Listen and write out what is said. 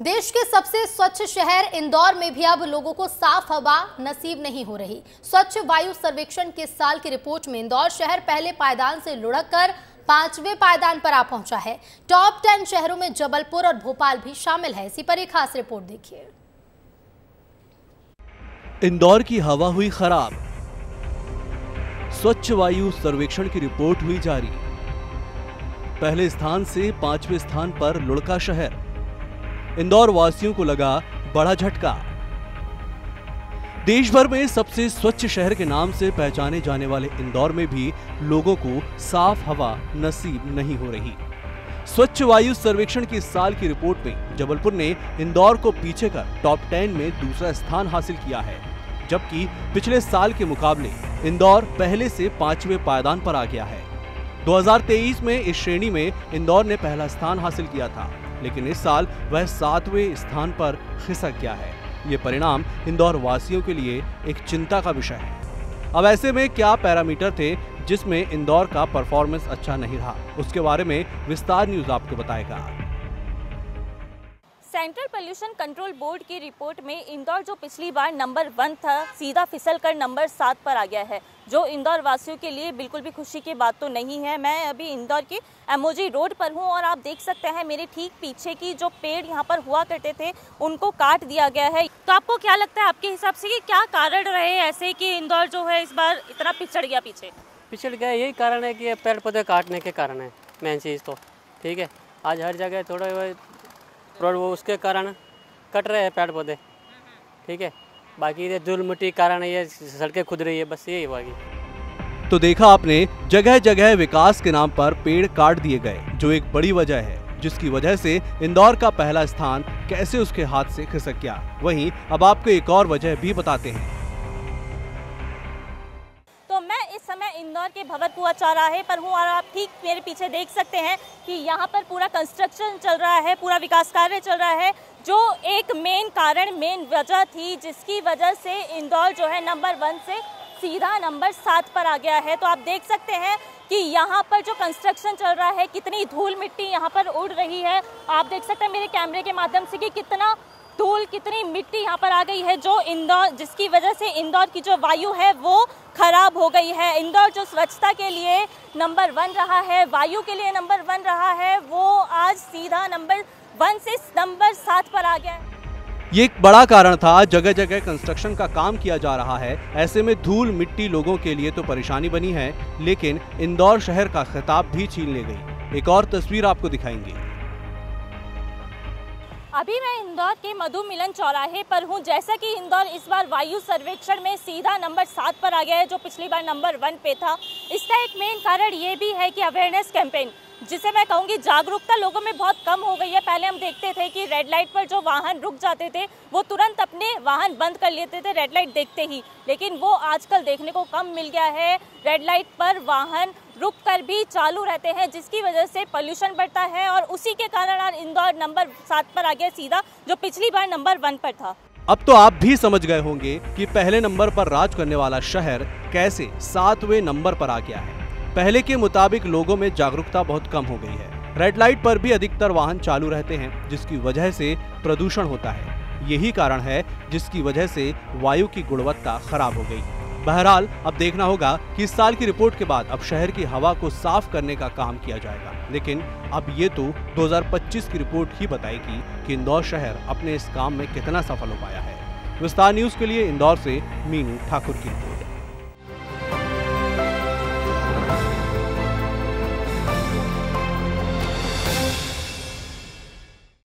देश के सबसे स्वच्छ शहर इंदौर में भी अब लोगों को साफ़ हवा नसीब नहीं हो रही। स्वच्छ वायु सर्वेक्षण के साल की रिपोर्ट में इंदौर शहर पहले पायदान से लुढ़क कर पाँचवें पायदान पर आ पहुँचा है। टॉप टेन शहरों में जबलपुर और भोपाल भी शामिल है। इसी पर एक खास रिपोर्ट देखिए। इंदौर की हवा हुई खराब। स्वच्छ वायु सर्वेक्षण की रिपोर्ट हुई जारी। पहले स्थान से पाँचवें स्थान पर लुढ़का शहर। इंदौर वासियों को लगा बड़ा झटका। देश भर में सबसे स्वच्छ शहर के नाम से पहचाने जाने वाले इंदौर में भी लोगों को साफ़ हवा नसीब नहीं हो रही। स्वच्छ वायु सर्वेक्षण की साल की रिपोर्ट में जबलपुर ने इंदौर को पीछे कर टॉप टेन में दूसरा स्थान हासिल किया है, जबकि पिछले साल के मुकाबले इंदौर पहले से पाँचवें पायदान पर आ गया है। 2023 में इस श्रेणी में इंदौर ने पहला स्थान हासिल किया था। लेकिन इस साल वह सातवें स्थान पर खिसक गया है। ये परिणाम इंदौर वासियों के लिए एक चिंता का विषय है। अब ऐसे में क्या पैरामीटर थे जिसमें इंदौर का परफॉर्मेंस अच्छा नहीं रहा? उसके बारे में विस्तार न्यूज़ आपको बताएगा। सेंट्रल पोल्यूशन कंट्रोल बोर्ड की रिपोर्ट में इंदौर जो पिछली बार नंबर वन था, सीधा फिसल कर नंबर सात पर आ गया है, जो इंदौर वासियों के लिए बिल्कुल भी खुशी की बात तो नहीं है। मैं अभी इंदौर की एमओजी रोड पर हूँ और आप देख सकते हैं मेरे ठीक पीछे की जो पेड़ यहाँ पर हुआ करते थे, उनको काट दिया गया है। तो आपको क्या लगता है आपके हिसाब से कि क्या कारण रहे ऐसे कि इंदौर जो है इस बार इतना पिछड़ गया पीछे? पिछड़ गया, यही कारण है कि पेड़ पौधे काटने के कारण है मेन चीज़ तो ठीक है? आज हर जगह थोड़ा वो उसके कारण कट रहे हैं पेड़ पौधे। ठीक है? बाकी ये धूल मिट्टी कारण ये सड़कें खुद रही है, बस यही बाकी तो देखा आपने जगह जगह विकास के नाम पर पेड़ काट दिए गए, जो एक बड़ी वजह है, जिसकी वजह से इंदौर का पहला स्थान कैसे उसके हाथ से खिसक गया। वहीं अब आपको एक और वजह भी बताते हैं। मैं इस समय इंदौर के भवरपुआ चौराहे पर हूँ और आप ठीक मेरे पीछे देख सकते हैं कि यहाँ पर पूरा कंस्ट्रक्शन चल रहा है, पूरा विकास कार्य चल रहा है, जो एक मेन कारण मेन वजह थी, जिसकी वजह से इंदौर जो है नंबर वन से सीधा नंबर सात पर आ गया है। तो आप देख सकते हैं कि यहाँ पर जो कंस्ट्रक्शन चल रहा है, कितनी धूल मिट्टी यहाँ पर उड़ रही है। आप देख सकते हैं मेरे कैमरे के माध्यम से कि कितना धूल कितनी मिट्टी यहाँ पर आ गई है जो इंदौर, जिसकी वजह से इंदौर की जो वायु है वो खराब हो गई है। इंदौर जो स्वच्छता के लिए नंबर वन रहा है, वायु के लिए नंबर वन रहा है, वो आज सीधा नंबर वन से नंबर सात पर आ गया है। ये एक बड़ा कारण था जगह जगह कंस्ट्रक्शन का काम किया जा रहा है। ऐसे में धूल मिट्टी लोगों के लिए तो परेशानी बनी है, लेकिन इंदौर शहर का खिताब भी छीन ले गई। एक और तस्वीर आपको दिखाएँगे। अभी मैं इंदौर के मधु मिलन चौराहे पर हूँ। जैसा कि इंदौर इस बार वायु सर्वेक्षण में सीधा नंबर सात पर आ गया है, जो पिछली बार नंबर वन पे था। इसका एक मेन कारण ये भी है कि अवेयरनेस कैंपेन जिसे मैं कहूँगी जागरूकता लोगों में बहुत कम हो गई है। पहले हम देखते थे कि रेड लाइट पर जो वाहन रुक जाते थे, वो तुरंत अपने वाहन बंद कर लेते थे रेड लाइट देखते ही। लेकिन वो आजकल देखने को कम मिल गया है। रेड लाइट पर वाहन रुक कर भी चालू रहते हैं, जिसकी वजह से पोल्यूशन बढ़ता है और उसी के कारण आज इंदौर नंबर सात पर आ गया सीधा, जो पिछली बार नंबर वन पर था। अब तो आप भी समझ गए होंगे कि पहले नंबर पर राज करने वाला शहर कैसे सातवें नंबर पर आ गया है। पहले के मुताबिक लोगों में जागरूकता बहुत कम हो गई है। रेड लाइट पर भी अधिकतर वाहन चालू रहते हैं, जिसकी वजह से प्रदूषण होता है। यही कारण है, जिसकी वजह से वायु की गुणवत्ता खराब हो गई। बहरहाल, अब देखना होगा कि इस साल की रिपोर्ट के बाद अब शहर की हवा को साफ़ करने का काम किया जाएगा। लेकिन अब ये तो 2025 की रिपोर्ट ही बताएगी कि इंदौर शहर अपने इस काम में कितना सफल हो पाया है। विस्तार न्यूज़ के लिए इंदौर से मीनू ठाकुर की